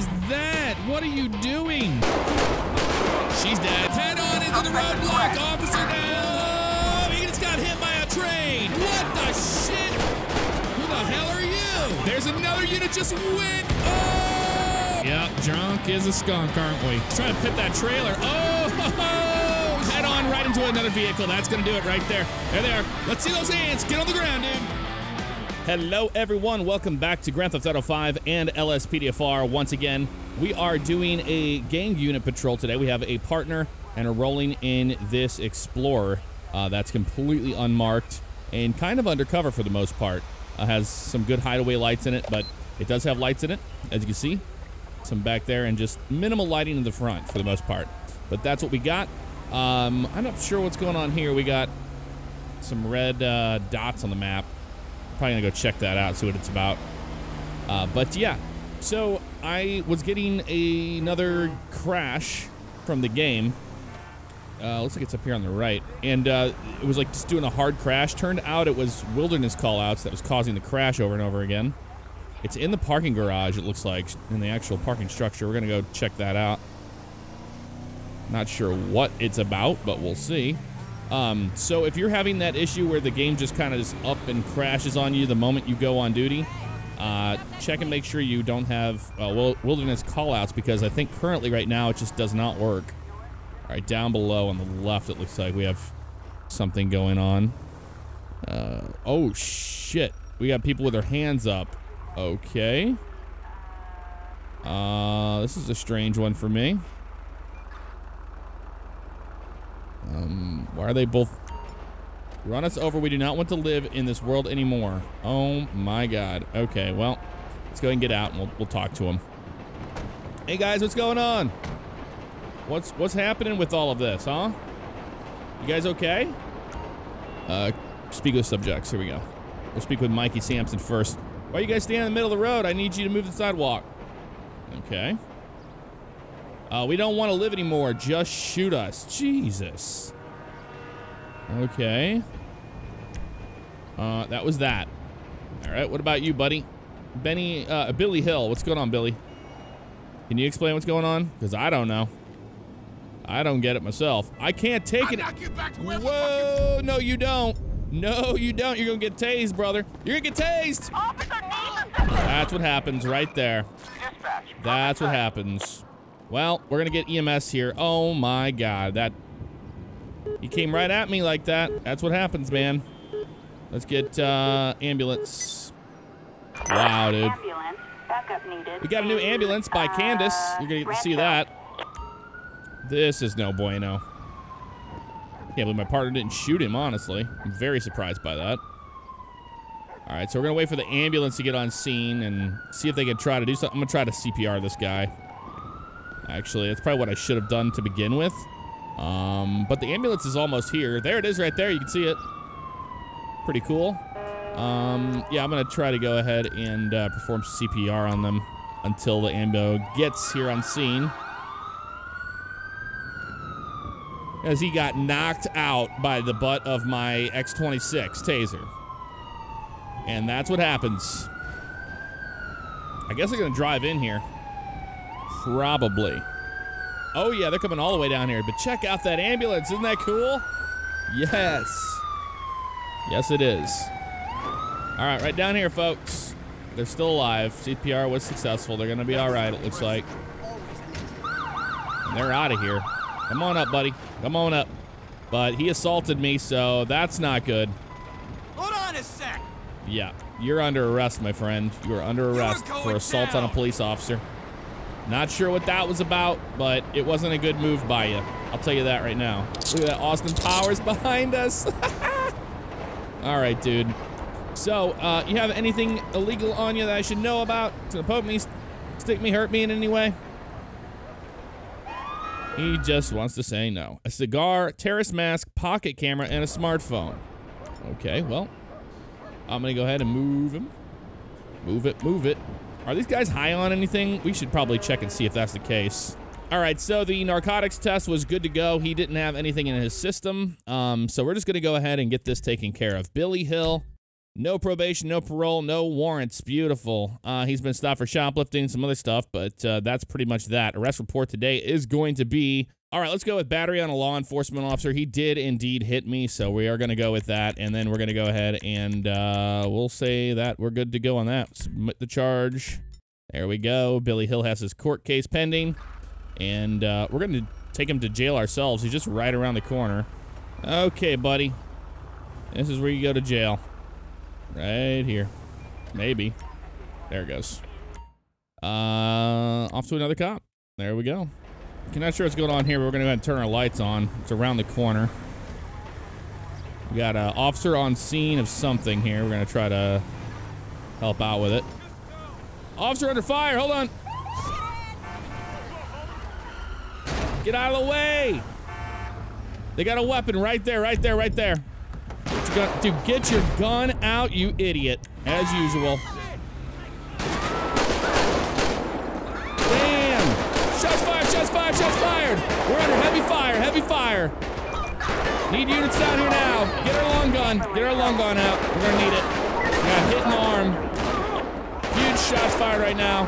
is that? What are you doing? She's dead. Head on into the roadblock, officer now. He just got hit by a train. What the shit? Who the hell are you? There's another unit just went. Oh! Yep, drunk is a skunk, aren't we? He's trying to pit that trailer. Oh! Head on right into another vehicle. That's gonna do it right there. There they are. Let's see those hands. Get on the ground, dude. Hello, everyone. Welcome back to Grand Theft Auto 5 and LSPDFR. Once again, we are doing a gang unit patrol today. We have a partner and are rolling in this Explorer uh, that's completely unmarked and kind of undercover for the most part. Uh, has some good hideaway lights in it, but it does have lights in it, as you can see. Some back there and just minimal lighting in the front for the most part. But that's what we got. Um, I'm not sure what's going on here. We got some red uh, dots on the map probably gonna go check that out, see what it's about. Uh, but yeah, so I was getting a, another crash from the game. Uh, looks like it's up here on the right, and uh, it was like just doing a hard crash. Turned out it was wilderness callouts that was causing the crash over and over again. It's in the parking garage. It looks like in the actual parking structure. We're gonna go check that out. Not sure what it's about, but we'll see. Um, so if you're having that issue where the game just kind of just up and crashes on you the moment you go on duty, uh, check and make sure you don't have uh, wilderness callouts because I think currently right now it just does not work. All right, down below on the left it looks like we have something going on. Uh, oh shit, we got people with their hands up. Okay. Uh, this is a strange one for me. Um, why are they both... Run us over. We do not want to live in this world anymore. Oh, my God. Okay, well, let's go ahead and get out, and we'll, we'll talk to them. Hey, guys, what's going on? What's what's happening with all of this, huh? You guys okay? Uh, speak with subjects. Here we go. We'll speak with Mikey Sampson first. Why are you guys standing in the middle of the road? I need you to move the sidewalk. Okay. Uh, we don't want to live anymore. Just shoot us. Jesus. Okay. Uh, that was that. All right. What about you, buddy? Benny, uh, Billy Hill. What's going on, Billy? Can you explain what's going on? Because I don't know. I don't get it myself. I can't take it. Whoa! No, you don't. No, you don't. You're gonna get tased, brother. You're gonna get tased. That's what happens right there. That's what happens. Well, we're gonna get EMS here. Oh my god, that... He came right at me like that. That's what happens, man. Let's get, uh, ambulance. Wow, dude. We got a new ambulance by Candace. You're gonna get to see that. This is no bueno. Can't believe my partner didn't shoot him, honestly. I'm very surprised by that. All right, so we're gonna wait for the ambulance to get on scene and see if they can try to do something. I'm gonna try to CPR this guy actually. That's probably what I should have done to begin with. Um, but the ambulance is almost here. There it is right there. You can see it. Pretty cool. Um, yeah, I'm going to try to go ahead and uh, perform CPR on them until the ambo gets here on scene. As he got knocked out by the butt of my X26 taser. And that's what happens. I guess I'm going to drive in here. Probably. Oh, yeah, they're coming all the way down here. But check out that ambulance. Isn't that cool? Yes. Yes, it is. All right, right down here, folks. They're still alive. CPR was successful. They're going to be all right, it looks like. And they're out of here. Come on up, buddy. Come on up. But he assaulted me, so that's not good. Hold on a sec. Yeah, you're under arrest, my friend. You are under arrest for assault down. on a police officer. Not sure what that was about, but it wasn't a good move by you. I'll tell you that right now. Look at that Austin Powers behind us. All right, dude. So, uh, you have anything illegal on you that I should know about? To poke me, stick me, hurt me in any way? He just wants to say no. A cigar, terrorist mask, pocket camera, and a smartphone. Okay, well, I'm gonna go ahead and move him. Move it, move it. Are these guys high on anything? We should probably check and see if that's the case. All right, so the narcotics test was good to go. He didn't have anything in his system. Um, so we're just going to go ahead and get this taken care of. Billy Hill, No probation, no parole, no warrants. Beautiful. Uh, he's been stopped for shoplifting, some other stuff, but uh, that's pretty much that. Arrest report today is going to be. All right, let's go with battery on a law enforcement officer. He did indeed hit me, so we are going to go with that. And then we're going to go ahead and uh, we'll say that we're good to go on that. Submit the charge. There we go. Billy Hill has his court case pending. And uh, we're going to take him to jail ourselves. He's just right around the corner. Okay, buddy. This is where you go to jail. Right here. Maybe. There it goes. Uh, off to another cop. There we go. I'm not sure what's going on here, but we're going to go ahead and turn our lights on. It's around the corner. We got an officer on scene of something here. We're going to try to help out with it. Officer under fire. Hold on. Get out of the way. They got a weapon right there, right there, right there. Dude, get your gun out, you idiot. As usual. Damn! Shots fired, shots fired, shots fired! We're under heavy fire, heavy fire. Need units down here now. Get our long gun. Get our long gun out. We're gonna need it. We got hit in the arm. Huge shots fired right now.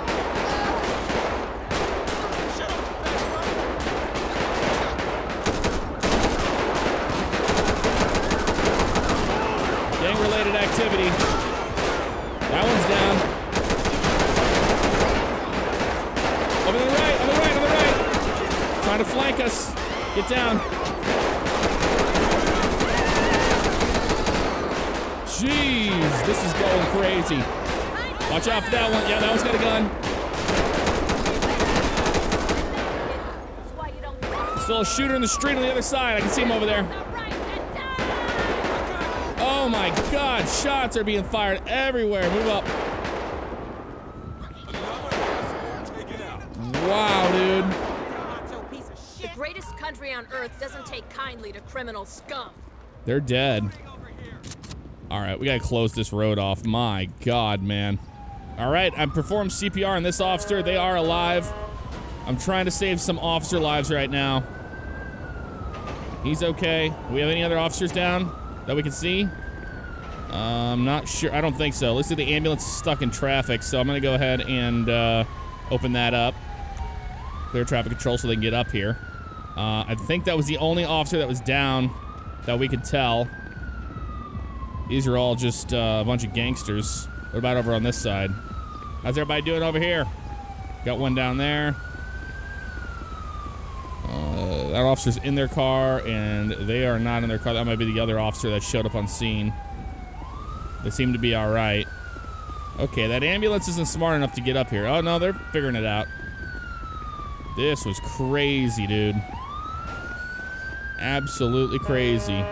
Gang-related activity. That one's down. Over to the right, on the right, on the right. Trying to flank us. Get down. Jeez, this is going crazy. Watch out for that one. Yeah, that one's got a gun. Still a shooter in the street on the other side. I can see him over there. Oh my god, shots are being fired everywhere. Move up. Doesn't take kindly to criminal scum. They're dead. All right, we gotta close this road off. My god, man. All right, I performed CPR on this officer. They are alive. I'm trying to save some officer lives right now. He's okay. Do we have any other officers down that we can see? I'm not sure. I don't think so. Looks like the ambulance is stuck in traffic, so I'm gonna go ahead and uh, open that up. Clear traffic control so they can get up here. Uh, I think that was the only officer that was down that we could tell. These are all just uh, a bunch of gangsters. What about over on this side? How's everybody doing over here? Got one down there. Uh, that officer's in their car, and they are not in their car. That might be the other officer that showed up on scene. They seem to be all right. Okay, that ambulance isn't smart enough to get up here. Oh, no, they're figuring it out. This was crazy, dude. Absolutely crazy. All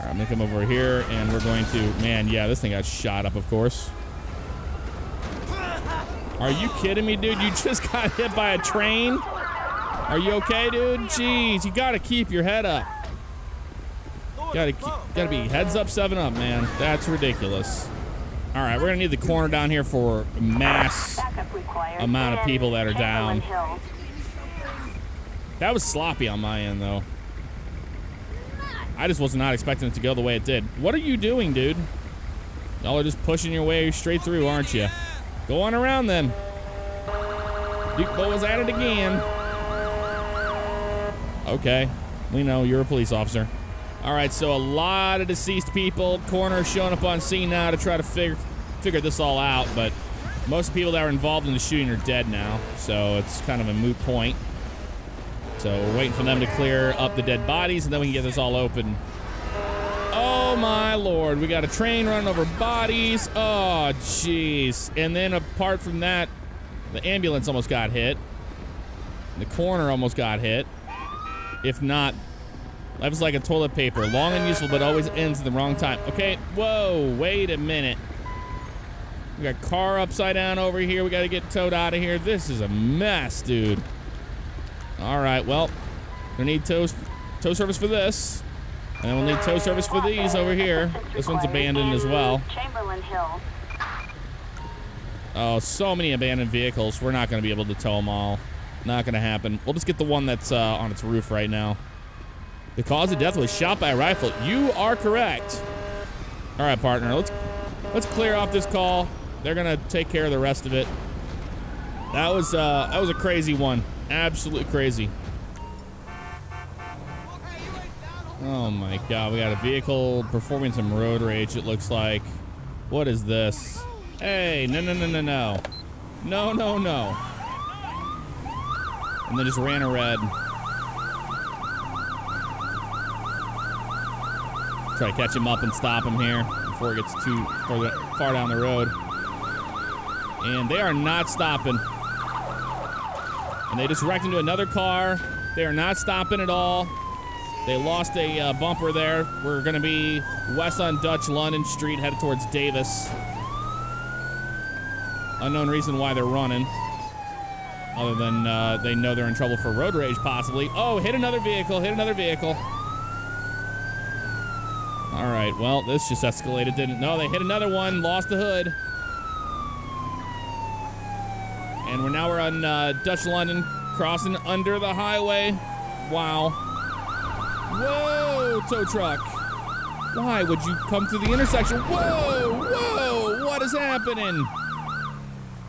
right, I'm gonna come over here, and we're going to... Man, yeah, this thing got shot up, of course. Are you kidding me, dude? You just got hit by a train? Are you okay, dude? Jeez, you gotta keep your head up. Gotta, keep, gotta be heads up, seven up, man. That's ridiculous. All right, we're gonna need the corner down here for mass amount of people that are down. That was sloppy on my end, though. I just was not expecting it to go the way it did. What are you doing, dude? Y'all are just pushing your way straight through, aren't you? Go on around, then. Duke Bo is at it again. Okay. We know you're a police officer. All right, so a lot of deceased people. Coroner showing up on scene now to try to figure figure this all out, but most people that were involved in the shooting are dead now, so it's kind of a moot point. So we're waiting for them to clear up the dead bodies, and then we can get this all open. Oh my lord, we got a train running over bodies. Oh jeez. And then apart from that, the ambulance almost got hit. The corner almost got hit. If not, Life is like a toilet paper, long and useful, but always ends at the wrong time. Okay, whoa, wait a minute. We got a car upside down over here. We got to get towed out of here. This is a mess, dude. All right, well, we need tow, tow service for this. And we'll need tow service for these over here. This one's abandoned as well. Chamberlain Hill. Oh, so many abandoned vehicles. We're not going to be able to tow them all. Not going to happen. We'll just get the one that's uh, on its roof right now. The cause of death was shot by a rifle. You are correct. All right, partner. Let's let's clear off this call. They're gonna take care of the rest of it. That was uh, that was a crazy one. Absolutely crazy. Oh my god, we got a vehicle performing some road rage, it looks like. What is this? Hey, no, no, no, no, no. No, no, no. And then just ran a red. Try to catch him up and stop him here before it gets too far, far down the road. And they are not stopping. And they just wrecked into another car. They are not stopping at all. They lost a uh, bumper there. We're going to be west on Dutch London Street, headed towards Davis. Unknown reason why they're running. Other than uh, they know they're in trouble for road rage, possibly. Oh, hit another vehicle, hit another vehicle. All right, well, this just escalated, didn't No, they hit another one, lost the hood. And we're now we're on uh, Dutch London, crossing under the highway. Wow. Whoa, tow truck. Why would you come to the intersection? Whoa, whoa, what is happening?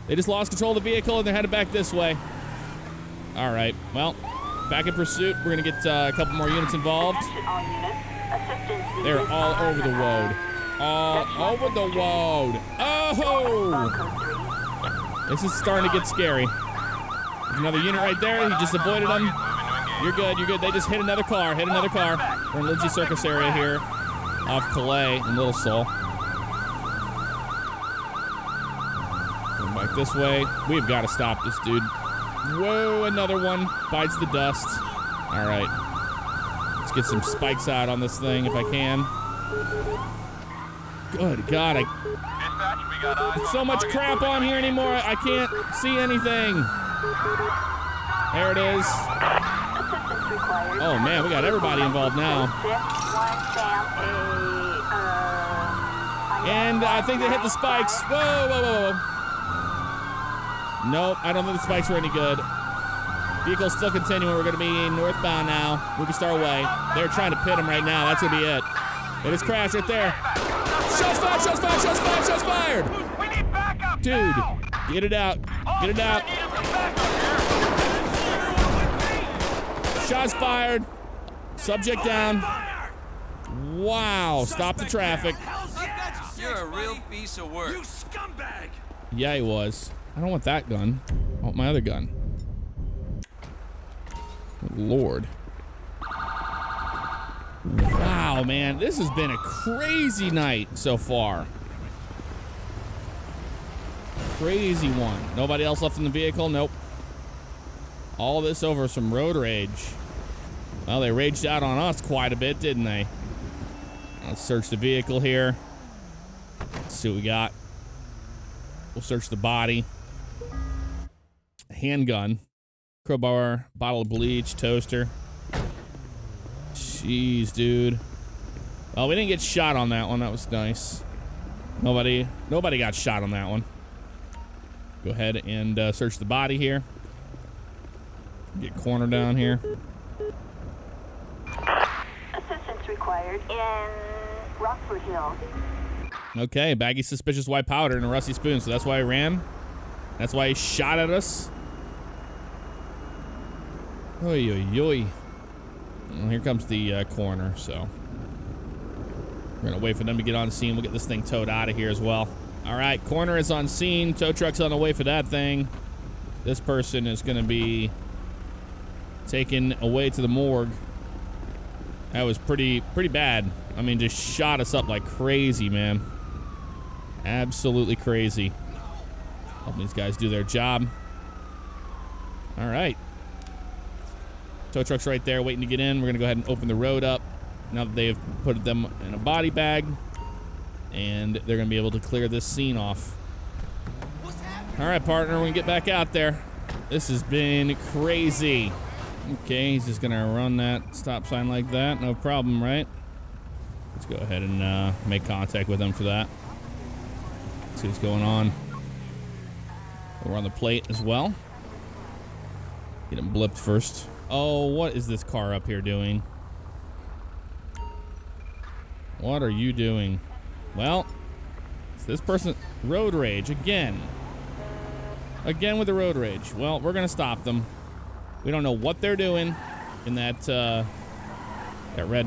They just lost control of the vehicle and they're headed back this way. All right, well, back in pursuit. We're gonna get uh, a couple more units involved. They're all over the road. All over the road. Oh! This is starting to get scary. There's another unit right there. He just avoided them. You're good, you're good. They just hit another car, hit another car. We're in Lindsay Circus area here off Calais in Little Seoul. Going back this way. We've got to stop this dude. Whoa, another one. Bites the dust. All right. Let's get some spikes out on this thing if I can. Good God, I... So much crap on here anymore, I can't see anything. There it is. Oh man, we got everybody involved now. And I think they hit the spikes. Whoa, whoa, whoa, whoa. Nope, I don't think the spikes were any good. Vehicle's still continuing. We're going to be northbound now. Movie star way. They're trying to pit him right now. That's going to be it. It just crashed right there. Shots fired, shots fired, shots fired, shots fired. Dude, get it out. Get it out. Shots fired. Subject down. Wow. Stop the traffic. You're a real piece of work. You scumbag. Yeah, he was. I don't want that gun. I want my other gun. Lord. Wow, man. This has been a crazy night so far. Crazy one. Nobody else left in the vehicle? Nope. All this over some road rage. Well, they raged out on us quite a bit, didn't they? Let's search the vehicle here. Let's see what we got. We'll search the body. Handgun. Crowbar, bottle of bleach, toaster. Jeez, dude. Well, we didn't get shot on that one. That was nice. Nobody, nobody got shot on that one. Go ahead and uh, search the body here. Get corner down here. required in Rockford Hill. Okay, baggy suspicious white powder and a rusty spoon, so that's why he ran. That's why he shot at us. Oi, oi, oi. Well, here comes the uh, coroner, so we're gonna wait for them to get on scene. We'll get this thing towed out of here as well. All right, corner is on scene. Tow truck's on the way for that thing. This person is gonna be taken away to the morgue. That was pretty pretty bad. I mean, just shot us up like crazy, man. Absolutely crazy. Help these guys do their job. All right. Tow truck's right there waiting to get in. We're going to go ahead and open the road up now that they've put them in a body bag. And they're going to be able to clear this scene off. All right, partner, going to get back out there. This has been crazy. Okay, he's just gonna run that stop sign like that. No problem, right? Let's go ahead and uh, make contact with him for that. See what's going on. We're on the plate as well. Get him blipped first. Oh, what is this car up here doing? What are you doing? Well, it's this person, road rage again. Again with the road rage. Well, we're gonna stop them. We don't know what they're doing in that uh, that red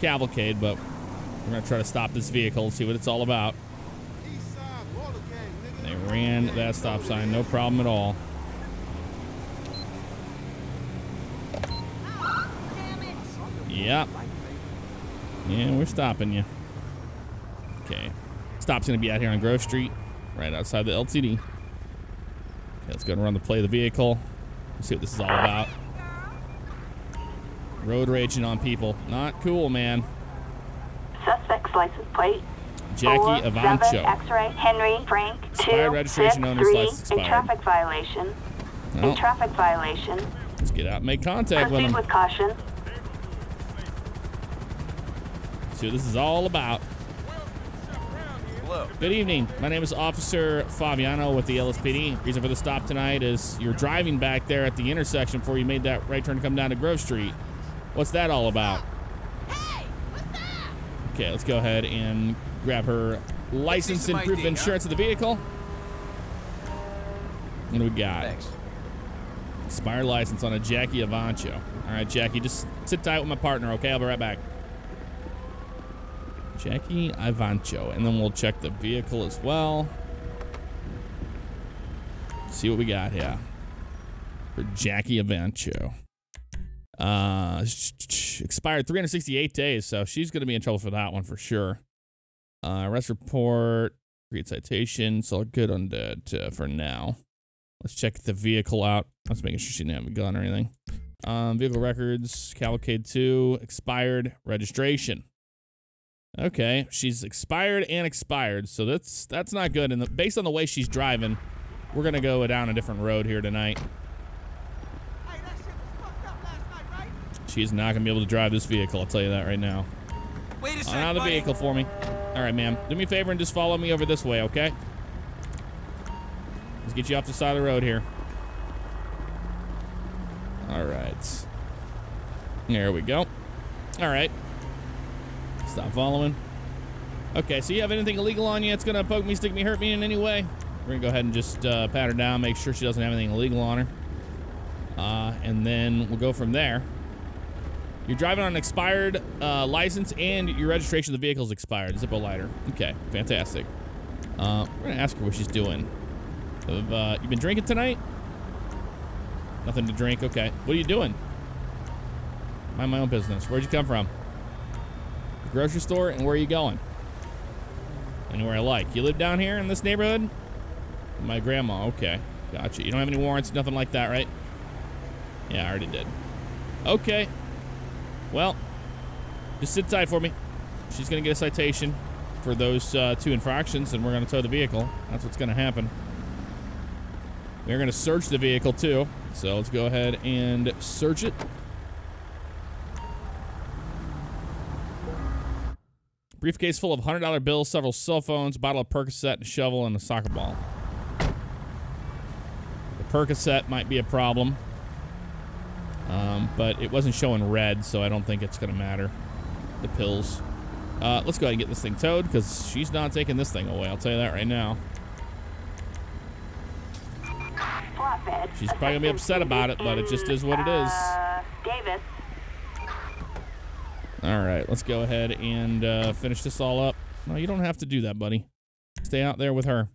cavalcade, but we're gonna try to stop this vehicle, see what it's all about. They ran that stop sign, no problem at all. Yep. Yeah, we're stopping you. Okay. Stop's gonna be out here on Grove Street, right outside the LTD. Okay, let's go and run the play of the vehicle. Let's see what this is all about. Road raging on people. Not cool, man. Suspect's license plate. Jackie Four, Avancho. seven, X-ray, Henry, Frank, Expired two, registration six, owner's three, license a traffic violation. Well, A traffic violation. let's get out and make contact with Proceed him. with caution. See what this is all about. Hello. Good evening. My name is Officer Favignano with the LSPD. Reason for the stop tonight is you're driving back there at the intersection before you made that right turn to come down to Grove Street. What's that all about? Hey, what's that? Okay, let's go ahead and grab her license and proof of ID, huh? insurance of the vehicle. What do we got? Thanks. Expired license on a Jackie Avancho. All right, Jackie, just sit tight with my partner, okay? I'll be right back. Jackie Ivancho. And then we'll check the vehicle as well. See what we got here. For Jackie Ivancho. Uh, expired 368 days, so she's going to be in trouble for that one for sure. Uh, arrest report, create citation, it's all good on that uh, for now. Let's check the vehicle out. Let's making sure she didn't have a gun or anything. Um, vehicle records, Cavalcade 2, expired registration. Okay, she's expired and expired, so that's that's not good. And the, based on the way she's driving, we're gonna go down a different road here tonight. She's not gonna be able to drive this vehicle. I'll tell you that right now. Wait a On second. the vehicle for me. All right, ma'am. Do me a favor and just follow me over this way, okay? Let's get you off the side of the road here. All right. There we go. All right. Stop following. Okay, so you have anything illegal on you? It's gonna poke me, stick me, hurt me in any way? We're gonna go ahead and just uh, pat her down, make sure she doesn't have anything illegal on her. Uh, and then we'll go from there. You're driving on an expired uh, license and your registration of the vehicle is expired. Zippo lighter. Okay, fantastic. Uh, we're gonna ask her what she's doing. Uh, you been drinking tonight? Nothing to drink. Okay. What are you doing? Mind my own business. Where'd you come from? Grocery store, and where are you going? Anywhere I like. You live down here in this neighborhood? My grandma. Okay, gotcha. You don't have any warrants, nothing like that, right? Yeah, I already did. Okay. Well, just sit tight for me. She's gonna get a citation for those uh, two infractions, and we're gonna tow the vehicle. That's what's gonna happen. We're gonna search the vehicle too. So let's go ahead and search it. Briefcase full of $100 bills, several cell phones, bottle of Percocet, a shovel, and a soccer ball. The Percocet might be a problem. Um, but it wasn't showing red, so I don't think it's going to matter. The pills. Uh, let's go ahead and get this thing towed because she's not taking this thing away. I'll tell you that right now. She's probably gonna be upset about it, but it just is what it is. Uh, Davis. All right, let's go ahead and uh, finish this all up. No, you don't have to do that, buddy. Stay out there with her.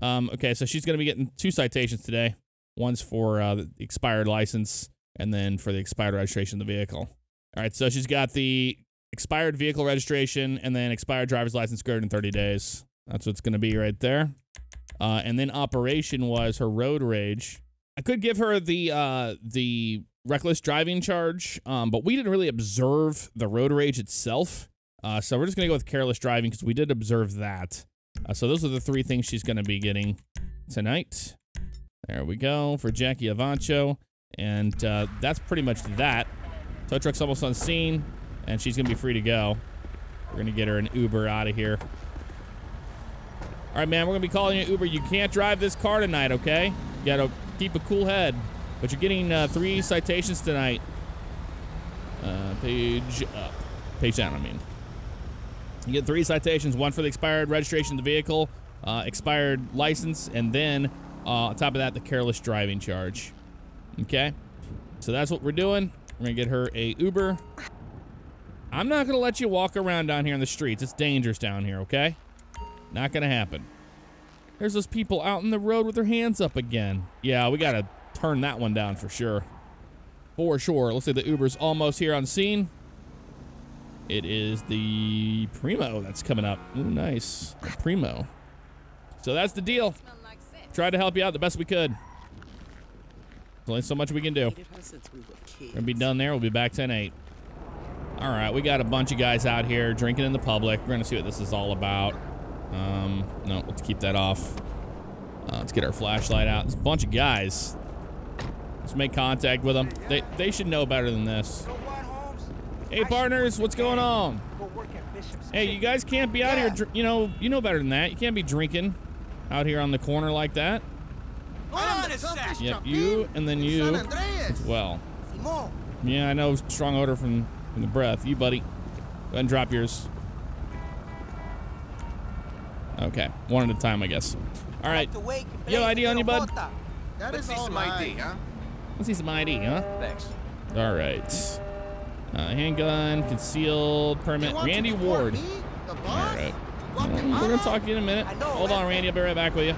Um, okay, so she's going to be getting two citations today. One's for uh, the expired license, and then for the expired registration of the vehicle. All right, so she's got the expired vehicle registration and then expired driver's license greater than 30 days. That's what's going to be right there. Uh, and then operation was her road rage. I could give her the uh, the reckless driving charge, um, but we didn't really observe the road rage itself. Uh, so we're just gonna go with careless driving because we did observe that. Uh, so those are the three things she's gonna be getting tonight. There we go for Jackie Avancho, and uh, that's pretty much that. Tow truck's almost on scene, and she's gonna be free to go. We're gonna get her an Uber out of here. All right, man, we're gonna be calling you Uber. You can't drive this car tonight, okay? You gotta keep a cool head. But you're getting uh, three citations tonight. Uh, page up. Page down, I mean. You get three citations: one for the expired registration of the vehicle, uh, expired license, and then uh, on top of that, the careless driving charge. Okay, so that's what we're doing. We're gonna get her a Uber. I'm not gonna let you walk around down here in the streets. It's dangerous down here. Okay, not gonna happen. There's those people out in the road with their hands up again. Yeah, we gotta turn that one down for sure. For sure. Let's like the Uber's almost here on scene. It is the Primo that's coming up. Ooh, nice. A Primo. So that's the deal. Tried to help you out the best we could. There's only so much we can do. We're gonna be done there. We'll be back 10-8. All right, we got a bunch of guys out here drinking in the public. We're gonna see what this is all about. Um, no, let's keep that off. Uh, let's get our flashlight out. There's a bunch of guys. Let's make contact with them. They, they should know better than this. Hey, partners, what's going on? Hey, you guys can't be out here, you know, you know better than that. You can't be drinking out here on the corner like that. Hold on a sec. Yep, you and then you as well. Yeah, I know strong odor from, from the breath. You, buddy. Go ahead and drop yours. Okay, one at a time, I guess. All right. You have ID on you, bud? Let's see some ID, huh? Let's see some ID, huh? Thanks. All right. Uh, handgun, concealed, permit. Randy Ward. All right. Well, we're gonna talk to you in a minute. Hold on, Randy. I'll be right back with you.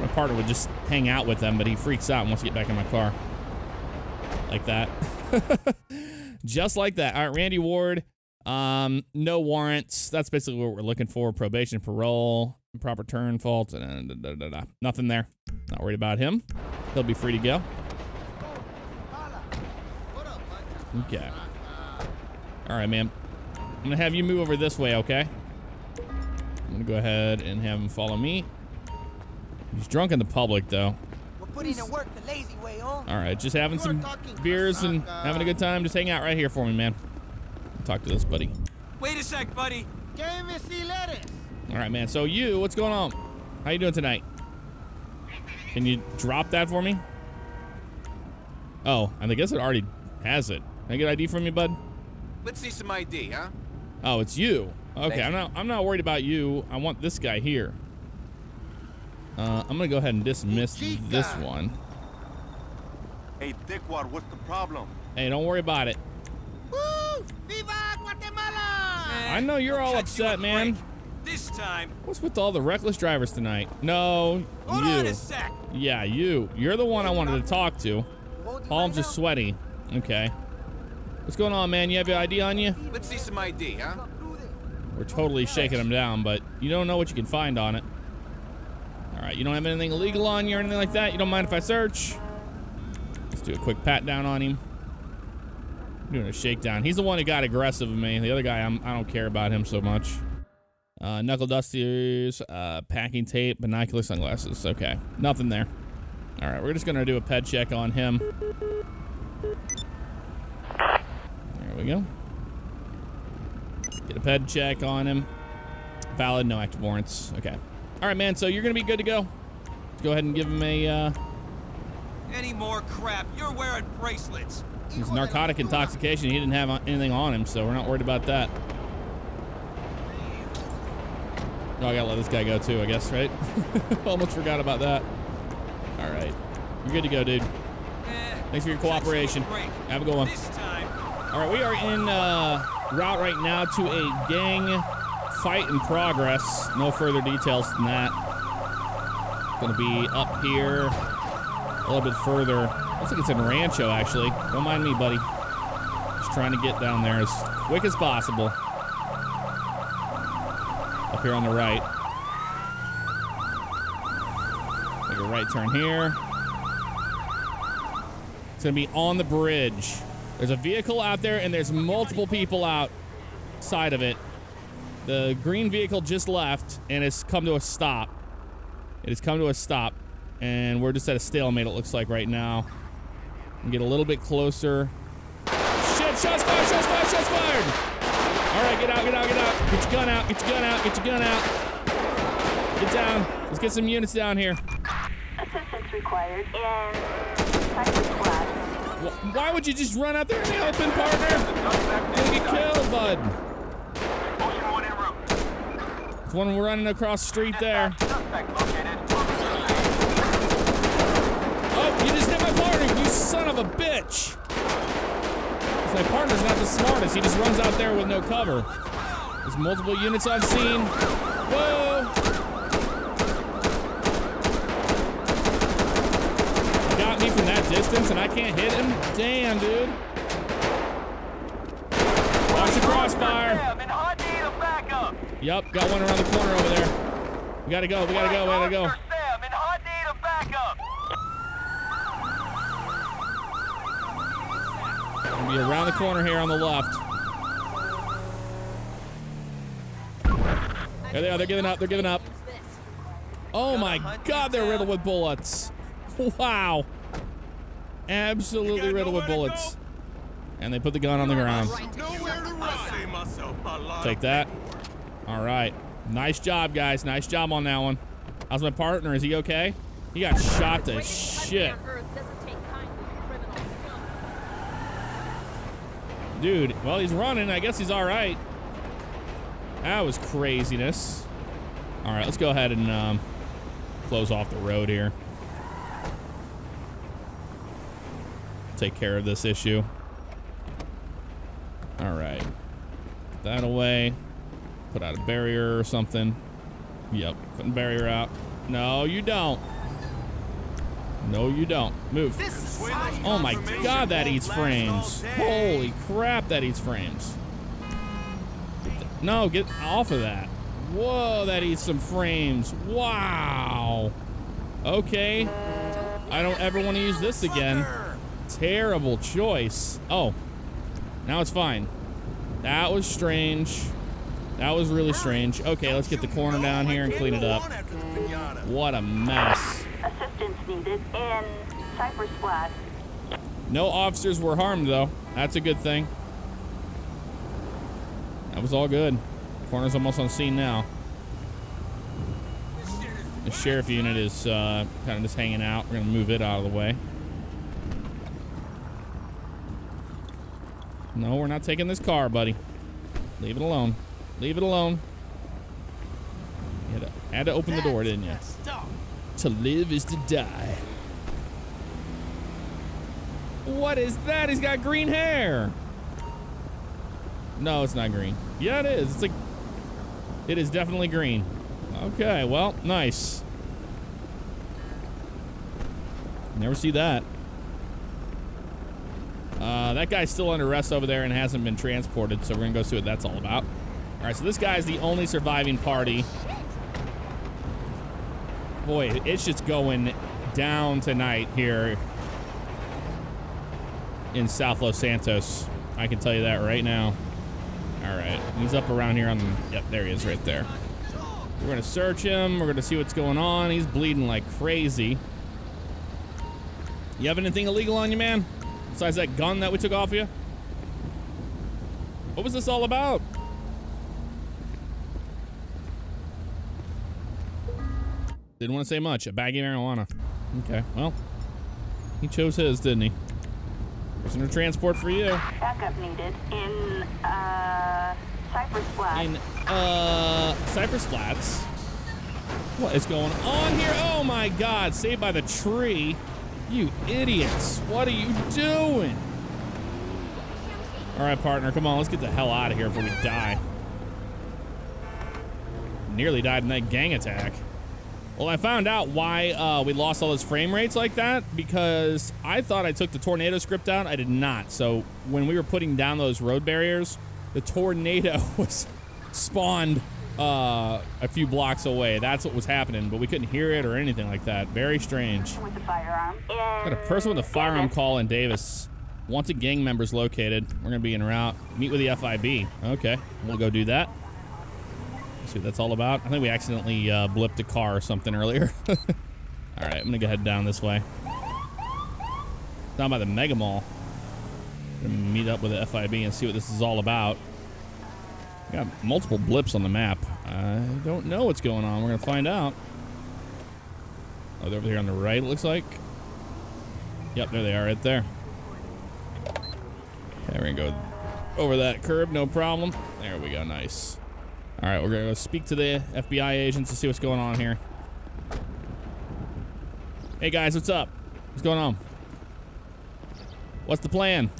My partner would just hang out with them, but he freaks out and wants to get back in my car. Like that. just like that. All right, Randy Ward. Um, no warrants. That's basically what we're looking for. Probation, parole, proper turn fault, and da, da, da, da. nothing there. Not worried about him. He'll be free to go. Okay. All right, man. I'm gonna have you move over this way, okay? I'm gonna go ahead and have him follow me. He's drunk in the public, though. We're putting in work way, huh? All right, just having some beers and having a good time. Just hang out right here for me, man. Talk to this buddy. Wait a sec, buddy. All right, man. So you, what's going on? How you doing tonight? Can you drop that for me? Oh, and I guess it already has it. Can I get ID from you, bud? Let's see some ID, huh? Oh, it's you. Okay, I'm not. I'm not worried about you. I want this guy here. Uh, I'm gonna go ahead and dismiss this one. Hey, Dickwad, what's the problem? Hey, don't worry about it. Woo! Viva Guatemala! I know you're all you upset, a man. break. This time, What's with all the reckless drivers tonight? No, hold on you. a sec. Yeah, you. You're the one I wanted to talk to. Palms are sweaty. Okay. What's going on, man? You have your ID on you? Let's see some ID, huh? We're totally shaking them down, but you don't know what you can find on it. All right, you don't have anything illegal on you or anything like that? You don't mind if I search? Let's do a quick pat down on him. Doing a shakedown. He's the one who got aggressive with me. The other guy, I'm, I don't care about him so much. Uh, knuckle dusters, uh, packing tape, binocular sunglasses. Okay, nothing there. All right, we're just gonna do a ped check on him. There we go. Get a ped check on him. Valid, no active warrants. Okay. All right, man. So you're gonna be good to go. Let's go ahead and give him a. Uh, Any more crap? You're wearing bracelets. he's narcotic intoxication. He didn't have anything on him, so we're not worried about that. Oh, I gotta let this guy go too, I guess, right? Almost forgot about that. All right, you're good to go, dude. Thanks for your cooperation. Have a good one. All right, we are in uh, route right now to a gang fight in progress. No further details than that. Gonna be up here a little bit further. Looks like it's in Rancho, actually. Don't mind me, buddy. Just trying to get down there as quick as possible. Up here on the right. Make a right turn here. It's gonna be on the bridge. There's a vehicle out there, and there's multiple people outside of it. The green vehicle just left, and it's come to a stop. It has come to a stop, and we're just at a stalemate. It looks like right now. Get a little bit closer. Shit! Shots fired! Shots fired! Shots fired! All right, get out! Get out! Get out! Get your gun out! Get your gun out! Get your gun out! Get down! Let's get some units down here. Assistance required in Cypress Squad. Why would you just run out there in the open, partner? Gonna get killed, bud. one running across the street there. Oh, you just hit my partner, you son of a bitch! My partner's not the smartest. He just runs out there with no cover. There's multiple units on scene. Whoa! Got me from that distance and I can't hit him? Damn, dude. Watch the crossfire. Yup, got one around the corner over there. We gotta go, we gotta go, we gotta go. Gonna be around the corner here on the left. There they are, they're giving up, they're giving up. Oh my god, they're riddled with bullets. Wow. Absolutely riddled with bullets. And they put the gun on the ground. Take that. All right. Nice job, guys. Nice job on that one. How's my partner? Is he okay? He got shot to shit. on Earth doesn't take kindly to criminals. Dude, well, he's running. I guess he's all right. That was craziness. All right, let's go ahead and um, close off the road here. Take care of this issue. All right. Put that away. Put out a barrier or something. Yep, putting a barrier out. No, you don't. No, you don't. Move. Oh my god, that eats frames. Holy crap, that eats frames. No, get off of that. Whoa, that eats some frames. Wow. Okay. I don't ever want to use this again. Terrible choice. Oh, now it's fine. That was strange. That was really strange. Okay, let's get the corner down here and clean it up. What a mess. Assistance needed in Cypress Flat. No officers were harmed, though. That's a good thing. That was all good. Corner's almost on scene now. The sheriff unit is uh, kind of just hanging out. We're going to move it out of the way. No, we're not taking this car, buddy. Leave it alone. Leave it alone. You had to, had to open the door, didn't you? To live is to die. What is that? He's got green hair. No, it's not green. Yeah, it is. It's like it is definitely green. Okay, well, nice. Never see that. Uh, that guy's still under arrest over there and hasn't been transported, so we're gonna go see what that's all about. All right, so this guy's the only surviving party. Boy, it's just going down tonight here in South Los Santos. I can tell you that right now. All right, he's up around here on the. Yep, there he is, right there. We're gonna search him. We're gonna see what's going on. He's bleeding like crazy. You have anything illegal on you, man? Besides that gun that we took off you? What was this all about? Didn't want to say much. A baggie marijuana. Okay, well, he chose his, didn't he? Prisoner transport for you. Backup needed in uh, Cypress Flat. In uh Cypress Flats. What is going on here? Oh my god, saved by the tree. You idiots. What are you doing? All right, partner, come on, let's get the hell out of here before we die. Nearly died in that gang attack. Well, I found out why uh, we lost all those frame rates like that because I thought I took the tornado script down. I did not. So when we were putting down those road barriers, the tornado was spawned uh, a few blocks away. That's what was happening, but we couldn't hear it or anything like that. Very strange. with the firearm. Got a person with a firearm Davis. call in Davis. Wanted gang members located. We're gonna be en route. Meet with the FIB. Okay, we'll go do that. See what that's all about. I think we accidentally uh, blipped a car or something earlier. all right, I'm gonna go head down this way. Down by the Mega Mall. Meet up with the FIB and see what this is all about. Got multiple blips on the map. I don't know what's going on. We're gonna find out. Oh, they're over here on the right. It looks like. Yep, there they are, right there. Okay, we're gonna go over that curb, no problem. There we go, nice. All right, we're gonna go speak to the FBI agents to see what's going on here. Hey guys, what's up? What's going on? What's the plan?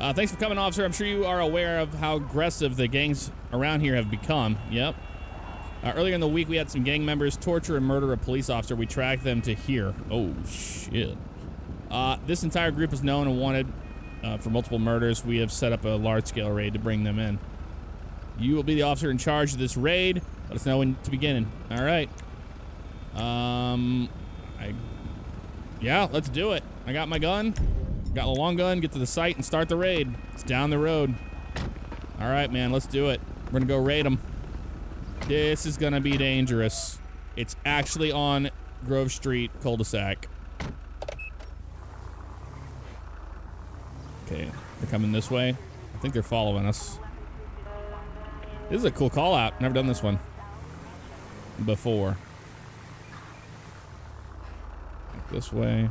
Uh, thanks for coming, officer. I'm sure you are aware of how aggressive the gangs around here have become. Yep. Uh, earlier in the week, we had some gang members torture and murder a police officer. We tracked them to here. Oh, shit. Uh, this entire group is known and wanted uh, for multiple murders. We have set up a large-scale raid to bring them in. You will be the officer in charge of this raid. Let us know when to begin. All right. Um, I, yeah, let's do it. I got my gun. Got a long gun. Get to the site and start the raid. It's down the road. All right, man. Let's do it. We're gonna go raid them. This is gonna be dangerous. It's actually on Grove Street cul-de-sac. Okay, they're coming this way. I think they're following us. This is a cool call out. Never done this one before. This way.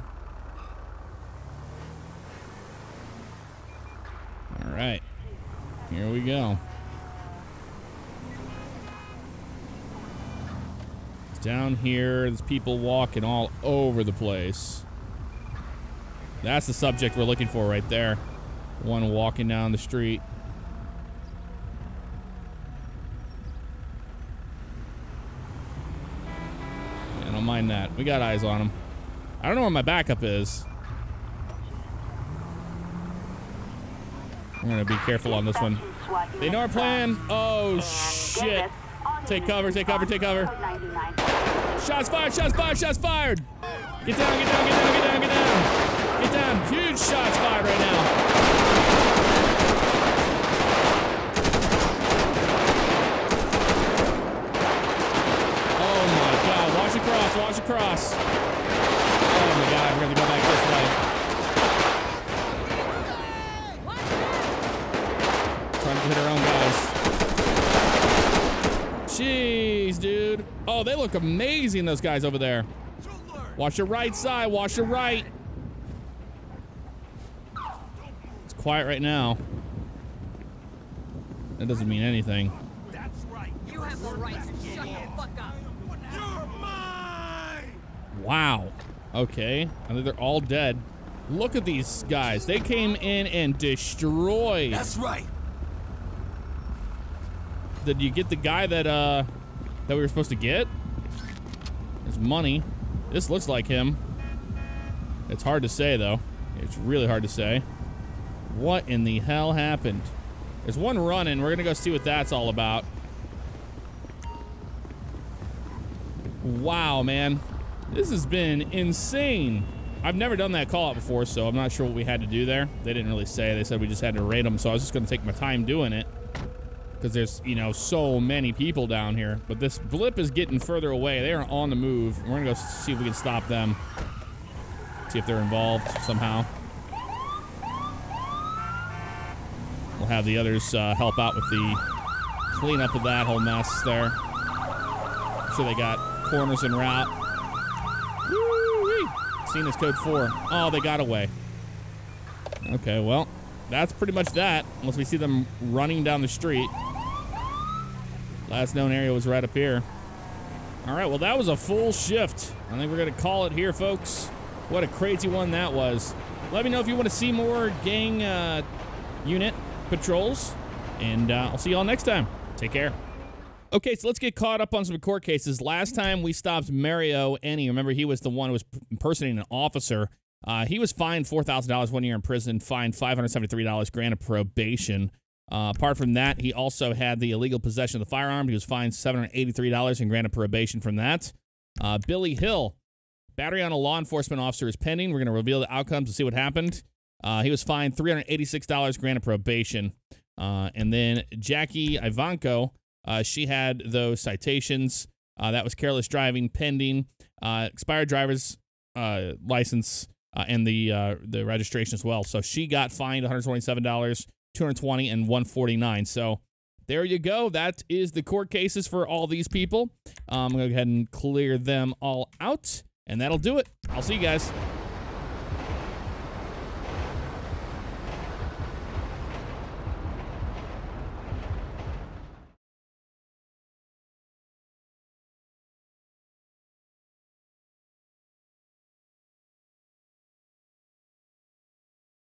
All right. Here we go. Down here. There's people walking all over the place. That's the subject we're looking for right there. One walking down the street. Yeah, We got eyes on him. I don't know where my backup is. I'm gonna be careful on this one. They know our plan. Oh shit! Take cover! Take cover! Take cover! Shots fired! Shots fired! Shots fired! Get down! Get down! Get down! Get down! Get down! Huge shots fired right now. Oh my god! Watch across! Watch across! Oh my god! We're gonna go back this way. Trying to hit our own guys. Jeez, dude. Oh, they look amazing, those guys over there. Watch your right side. Watch your right. It's quiet right now. That doesn't mean anything. That's right. You have the right to shut the fuck up. Wow. Okay. I think they're all dead. Look at these guys. They came in and destroyed. That's right. Did you get the guy that uh that we were supposed to get? Money. This looks like him. It's hard to say though. It's really hard to say. What in the hell happened? There's one running. We're gonna go see what that's all about. Wow, man. This has been insane. I've never done that call out before, so I'm not sure what we had to do there. They didn't really say. They said we just had to raid them, so I was just going to take my time doing it. Because there's, you know, so many people down here. But this blip is getting further away. They are on the move. We're going to go see if we can stop them. See if they're involved somehow. We'll have the others uh, help out with the cleanup of that whole mess there. I'm sure they got coroners en route. Seen this code 4. Oh, they got away. Okay, well, that's pretty much that. Unless we see them running down the street. Last known area was right up here. All right, well, that was a full shift. I think we're going to call it here, folks. What a crazy one that was. Let me know if you want to see more gang uh, unit patrols. And uh, I'll see y'all next time. Take care. Okay, so let's get caught up on some court cases. Last time we stopped Mario Ennie. Remember, he was the one who was impersonating an officer. Uh, he was fined $4,000 one year in prison, fined $573, granted probation. Uh, apart from that, he also had the illegal possession of the firearm. He was fined $783 and granted probation from that. Uh, Billy Hill, battery on a law enforcement officer is pending. We're going to reveal the outcomes and see what happened. Uh, he was fined $386, granted probation. Uh, and then Jackie Ivanko, uh, she had those citations. Uh, that was careless driving pending, expired driver's license, and the the registration as well. So she got fined $127, 220 and 149 So there you go. That is the court cases for all these people. Um, I'm going to go ahead and clear them all out, and that'll do it. I'll see you guys.